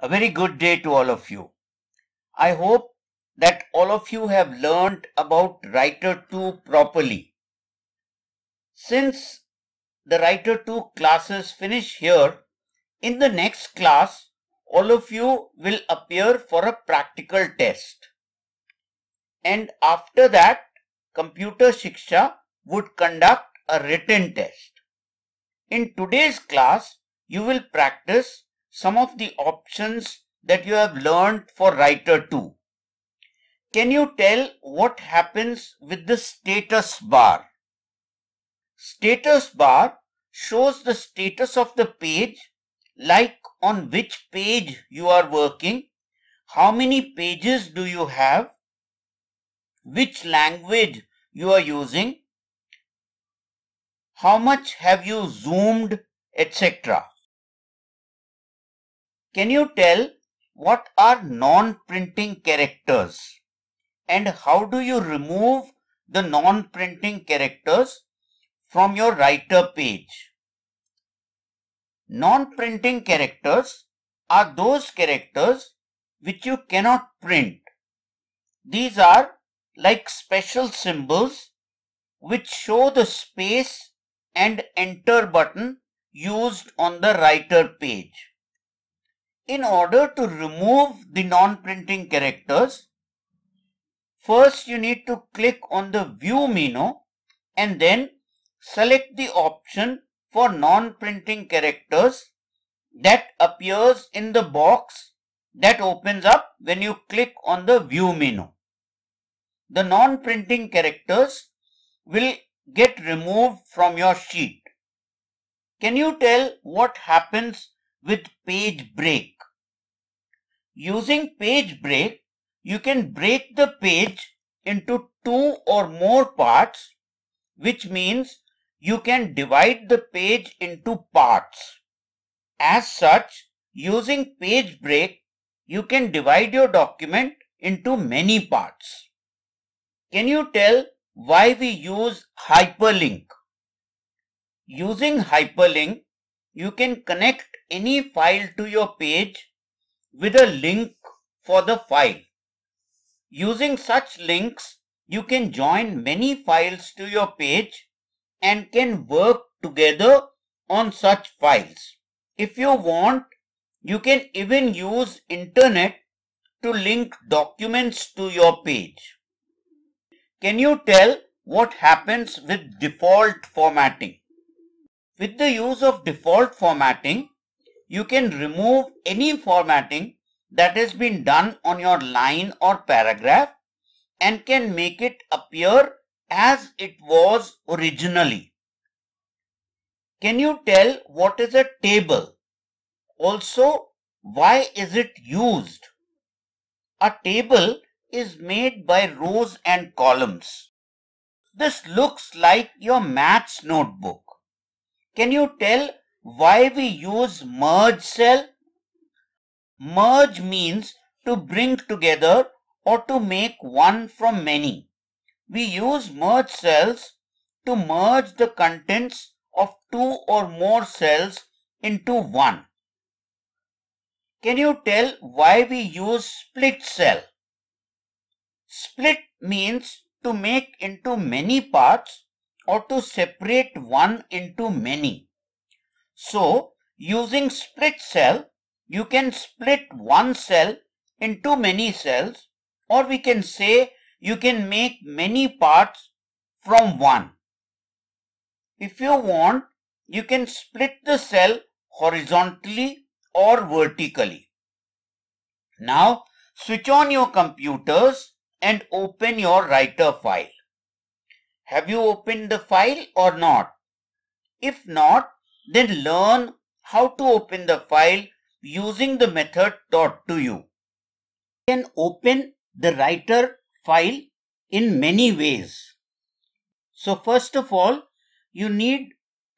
A very good day to all of you. I hope that all of you have learned about Writer 2 properly. Since the Writer 2 classes finish here, in the next class, all of you will appear for a practical test. And after that, Computer Shiksha would conduct a written test. In today's class, you will practice some of the options that you have learned for Writer 2. Can you tell what happens with the status bar? Status bar shows the status of the page like on which page you are working, how many pages do you have, which language you are using, how much have you zoomed, etc. Can you tell what are non-printing characters and how do you remove the non-printing characters from your writer page? Non-printing characters are those characters which you cannot print. These are like special symbols which show the space and enter button used on the writer page. In order to remove the non-printing characters, first you need to click on the view menu and then select the option for non-printing characters that appears in the box that opens up when you click on the view menu. The non-printing characters will get removed from your sheet. Can you tell what happens with page break? Using page break, you can break the page into two or more parts, which means you can divide the page into parts. As such, using page break, you can divide your document into many parts. Can you tell why we use hyperlink? Using hyperlink, you can connect any file to your page with a link for the file. Using such links, you can join many files to your page and can work together on such files. If you want, you can even use internet to link documents to your page. Can you tell what happens with default formatting? With the use of default formatting, you can remove any formatting that has been done on your line or paragraph and can make it appear as it was originally. Can you tell what is a table? Also, why is it used? A table is made by rows and columns. This looks like your maths notebook. Can you tell why we use merge cell? Merge means to bring together or to make one from many. We use merge cells to merge the contents of two or more cells into one. Can you tell why we use split cell? Split means to make into many parts or to separate one into many. So, using split cell, you can split one cell into many cells or we can say you can make many parts from one. If you want, you can split the cell horizontally or vertically. Now, switch on your computers and open your writer file. Have you opened the file or not? If not, then learn how to open the file using the method taught to you. You can open the writer file in many ways. So first of all, you need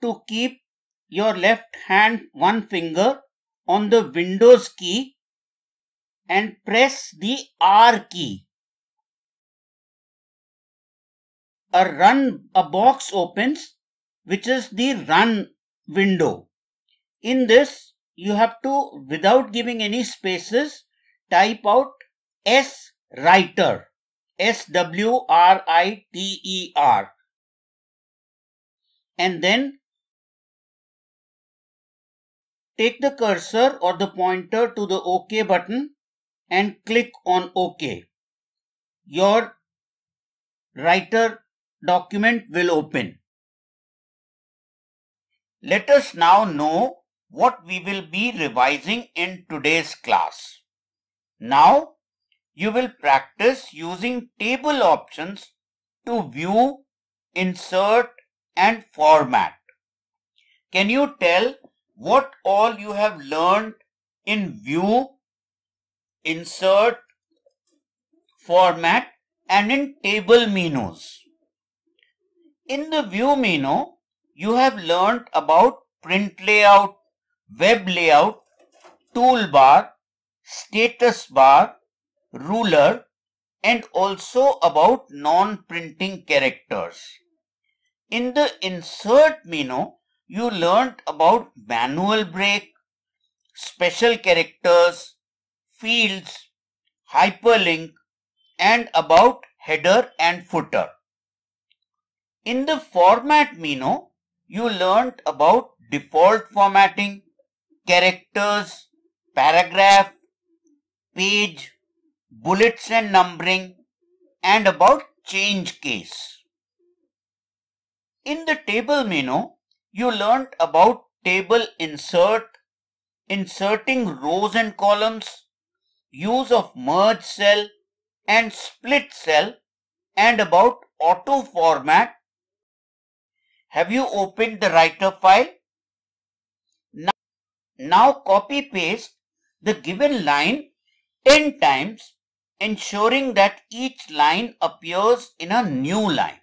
to keep your left hand one finger on the Windows key and press the R key. A run, a box opens which is the run window. In this, you have to, without giving any spaces, type out S writer. S W R I T E R. And then take the cursor or the pointer to the OK button and click on OK. Your writer document will open. Let us now know what we will be revising in today's class. Now, you will practice using table options to view, insert and format. Can you tell what all you have learned in view, insert, format and in table menus? In the view menu, you have learned about print layout, web layout, toolbar, status bar, ruler and also about non-printing characters. In the insert menu, you learned about manual break, special characters, fields, hyperlink and about header and footer. In the format menu, you learned about default formatting, characters, paragraph, page, bullets and numbering, and about change case. In the table menu, you learned about table insert, inserting rows and columns, use of merge cell and split cell, and about auto format. Have you opened the writer file? Now, now copy paste the given line 10 times ensuring that each line appears in a new line.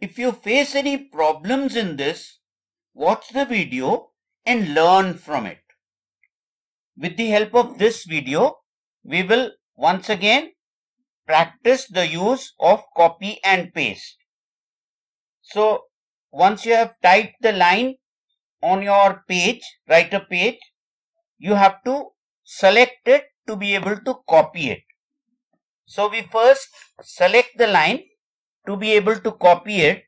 If you face any problems in this, watch the video and learn from it. With the help of this video, we will once again practice the use of copy and paste. So once you have typed the line on your page, write a page, you have to select it to be able to copy it. So we first select the line to be able to copy it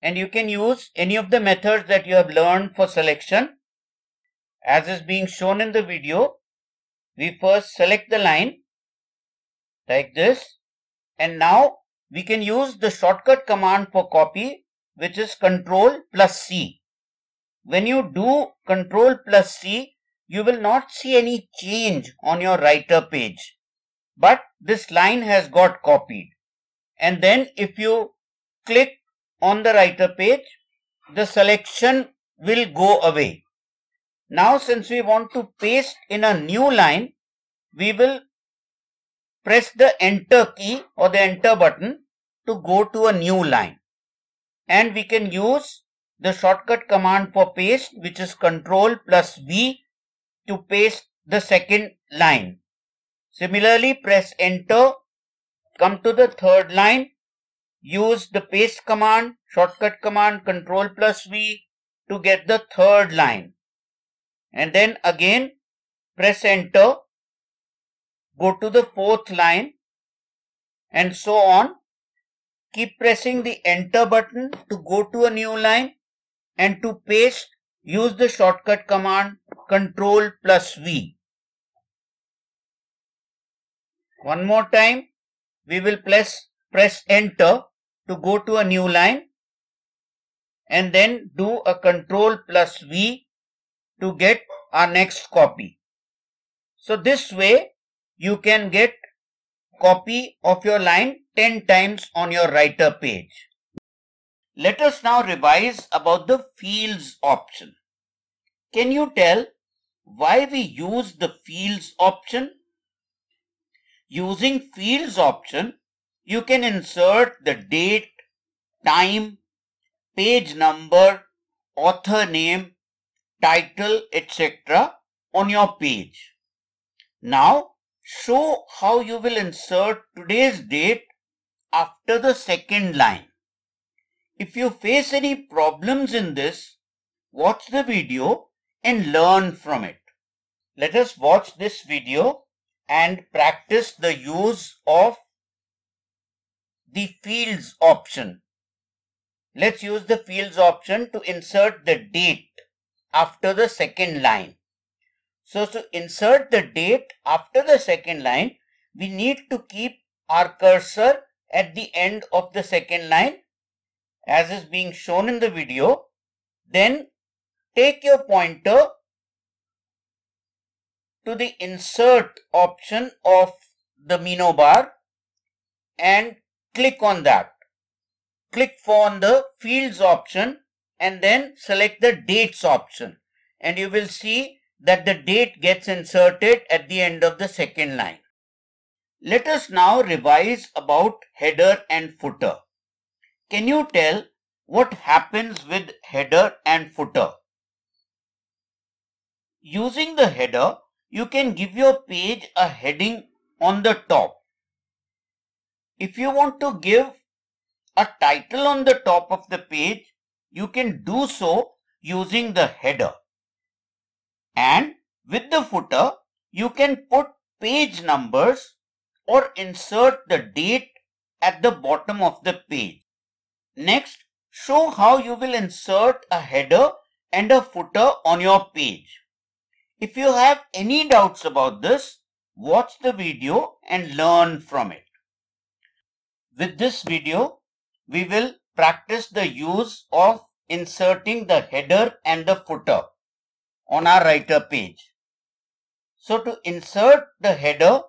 and you can use any of the methods that you have learned for selection. As is being shown in the video, we first select the line like this and now we can use the shortcut command for copy which is control plus C. When you do control plus C, you will not see any change on your writer page. But this line has got copied. And then if you click on the writer page, the selection will go away. Now since we want to paste in a new line, we will press the enter key or the enter button to go to a new line. And we can use the shortcut command for paste which is control plus V to paste the second line. Similarly, press enter, come to the third line, use the paste command, shortcut command control plus V to get the third line. And then again press enter, go to the fourth line and so on. Keep pressing the enter button to go to a new line and to paste use the shortcut command control plus V. One more time, we will press, press enter to go to a new line and then do a control plus V to get our next copy. So this way you can get copy of your line 10 times on your writer page. Let us now revise about the fields option. Can you tell why we use the fields option. Using fields option, you can insert the date, time, page number, author name, title, etc. on your page. Now, show how you will insert today's date after the second line. If you face any problems in this, watch the video and learn from it. Let us watch this video and practice the use of the fields option. Let's use the fields option to insert the date after the second line. So to insert the date after the second line, we need to keep our cursor at the end of the second line as is being shown in the video. Then take your pointer to the insert option of the menu bar and click on that. Click on the fields option and then select the dates option and you will see that the date gets inserted at the end of the second line. Let us now revise about header and footer. Can you tell what happens with header and footer? Using the header, you can give your page a heading on the top. If you want to give a title on the top of the page, you can do so using the header. And with the footer, you can put page numbers or insert the date at the bottom of the page. Next, show how you will insert a header and a footer on your page. If you have any doubts about this, watch the video and learn from it. With this video, we will practice the use of inserting the header and the footer on our writer page. So to insert the header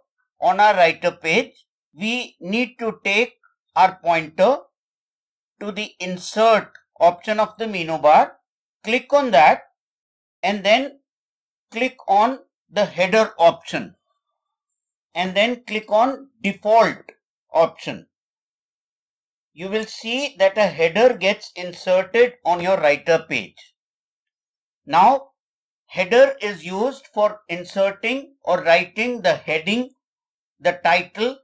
on our writer page, we need to take our pointer to the insert option of the menu bar, click on that and then click on the header option and then click on default option. You will see that a header gets inserted on your writer page. Now header is used for inserting or writing the heading the title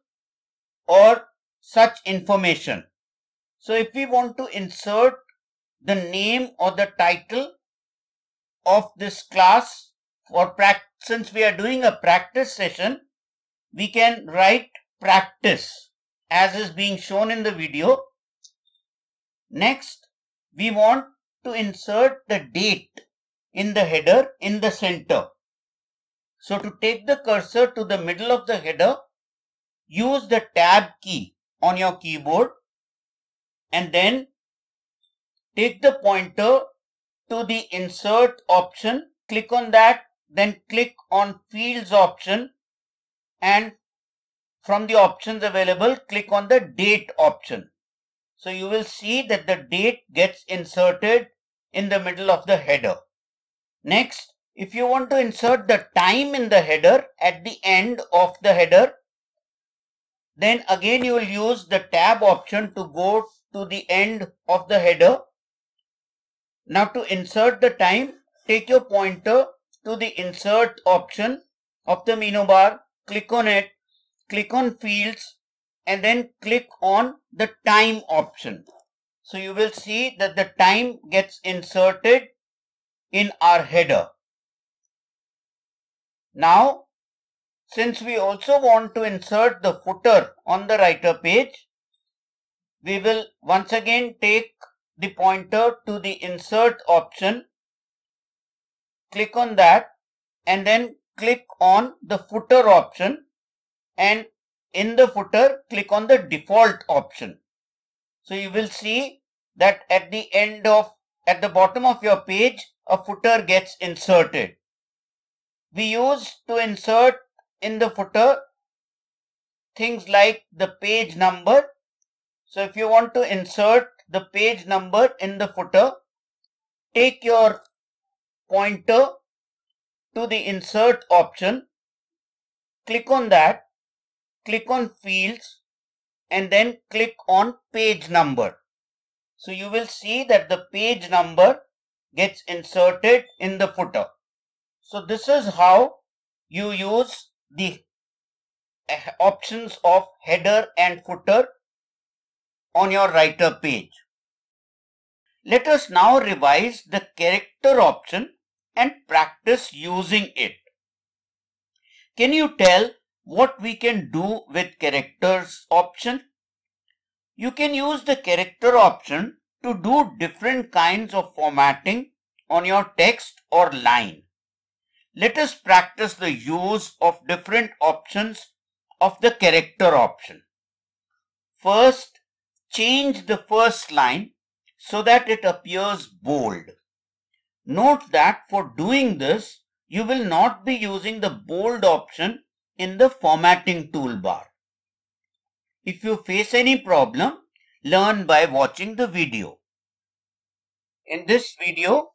or such information. So if we want to insert the name or the title of this class for practice, since we are doing a practice session, we can write practice as is being shown in the video. Next, we want to insert the date in the header in the center. So to take the cursor to the middle of the header, use the tab key on your keyboard and then take the pointer to the insert option, click on that, then click on fields option and from the options available, click on the date option. So you will see that the date gets inserted in the middle of the header. Next, if you want to insert the time in the header at the end of the header, then again you will use the tab option to go to the end of the header. Now to insert the time, take your pointer to the insert option of the menu bar, click on it, click on fields and then click on the time option. So you will see that the time gets inserted in our header. Now since we also want to insert the footer on the writer page, we will once again take the pointer to the insert option, click on that and then click on the footer option and in the footer click on the default option. So you will see that at the end of at the bottom of your page a footer gets inserted. We use to insert in the footer things like the page number. So if you want to insert the page number in the footer, take your pointer to the insert option, click on that, click on fields and then click on page number. So you will see that the page number gets inserted in the footer. So this is how you use the options of header and footer on your writer page. Let us now revise the character option and practice using it. Can you tell what we can do with characters option? You can use the character option to do different kinds of formatting on your text or line. Let us practice the use of different options of the character option. First, change the first line so that it appears bold. Note that for doing this, you will not be using the bold option in the formatting toolbar. If you face any problem, learn by watching the video. In this video,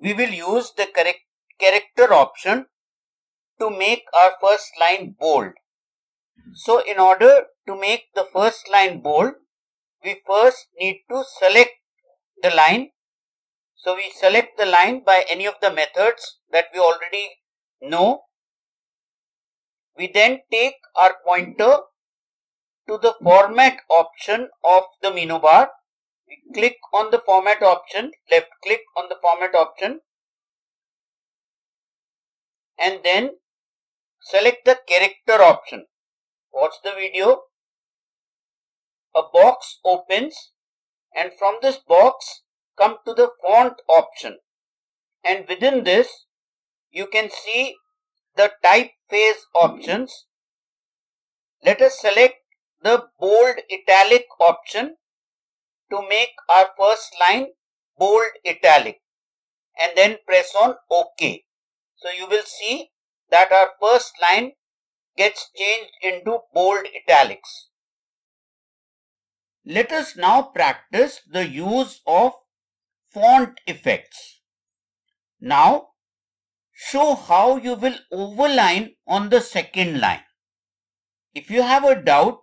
we will use the correct character option to make our first line bold. So in order to make the first line bold, we first need to select the line. So we select the line by any of the methods that we already know. We then take our pointer to the format option of the menu bar. We click on the format option, left click on the format option and then select the character option. Watch the video. A box opens and from this box come to the font option and within this you can see the typeface options. Let us select the bold italic option to make our first line bold italic and then press on OK. So you will see that our first line gets changed into bold italics. Let us now practice the use of font effects. Now show how you will overline on the second line. If you have a doubt,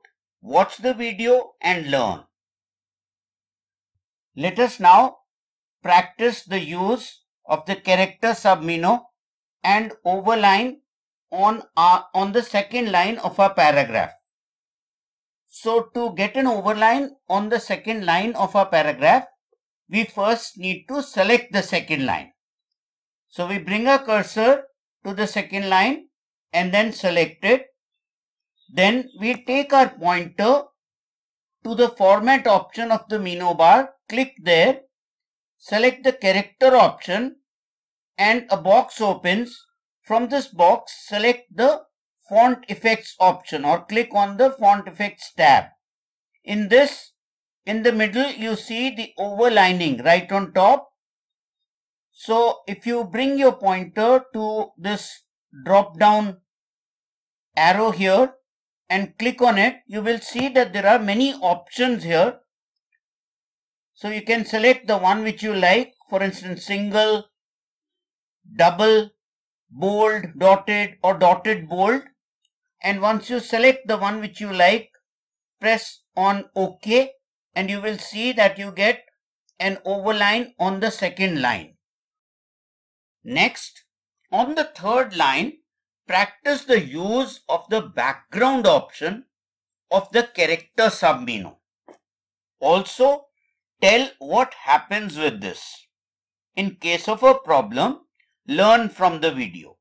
watch the video and learn. Let us now practice the use of the character submenu and overline on, our, on the second line of our paragraph. So to get an overline on the second line of our paragraph, we first need to select the second line. So we bring our cursor to the second line and then select it. Then we take our pointer to the format option of the menu bar, click there, select the character option and a box opens. From this box, select the font effects option or click on the font effects tab. In this, in the middle, you see the overlining right on top. So if you bring your pointer to this drop down arrow here and click on it, you will see that there are many options here. So you can select the one which you like, for instance, single, double, bold, dotted or dotted bold. And once you select the one which you like, press on OK and you will see that you get an overline on the second line. Next, on the third line, practice the use of the background option of the character submenu. Also, tell what happens with this. In case of a problem, learn from the video.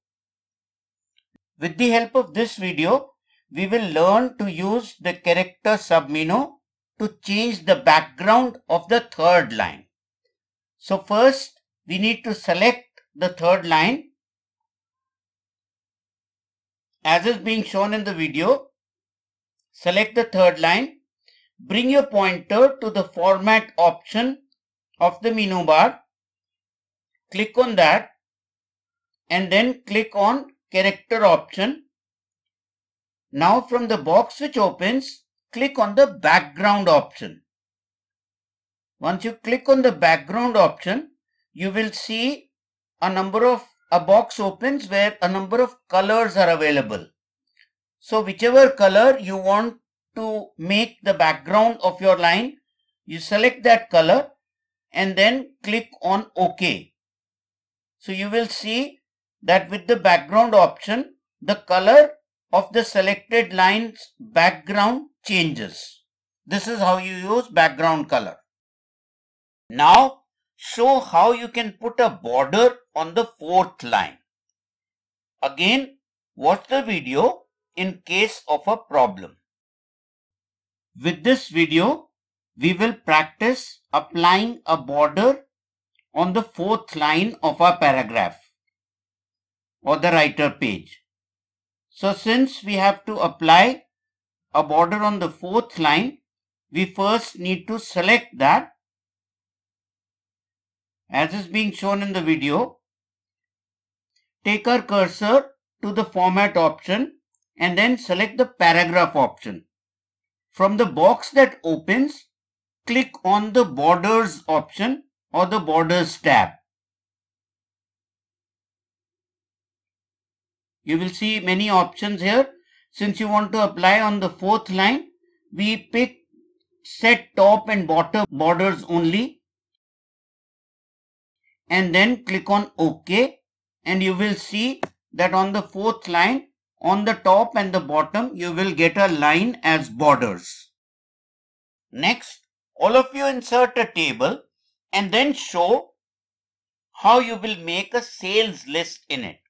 With the help of this video, we will learn to use the character submenu to change the background of the third line. So first, we need to select the third line as is being shown in the video. Select the third line. Bring your pointer to the format option of the menu bar. Click on that and then click on character option. Now from the box which opens, click on the background option. Once you click on the background option, you will see a number of a box opens where a number of colors are available. So whichever color you want to make the background of your line, you select that color and then click on OK. So you will see that with the background option, the color of the selected line's background changes. This is how you use background color. Now show how you can put a border on the fourth line. Again, watch the video in case of a problem. With this video, we will practice applying a border on the fourth line of our paragraph or the writer page. So since we have to apply a border on the fourth line, we first need to select that as is being shown in the video. Take our cursor to the format option and then select the paragraph option. From the box that opens, click on the borders option or the borders tab. You will see many options here. Since you want to apply on the fourth line, we pick set top and bottom borders only and then click on OK and you will see that on the fourth line on the top and the bottom you will get a line as borders. Next all of you insert a table and then show how you will make a sales list in it.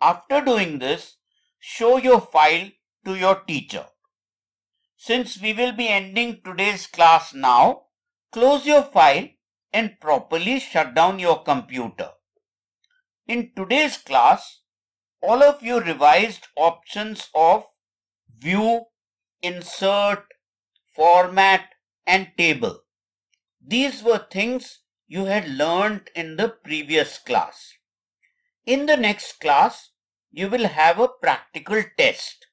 After doing this, show your file to your teacher. Since we will be ending today's class now, close your file and properly shut down your computer. In today's class, all of you revised options of view, insert, format and table. These were things you had learned in the previous class. In the next class, you will have a practical test.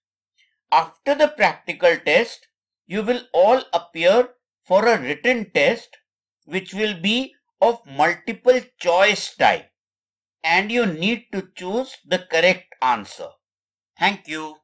After the practical test, you will all appear for a written test which will be of multiple choice type and you need to choose the correct answer. Thank you.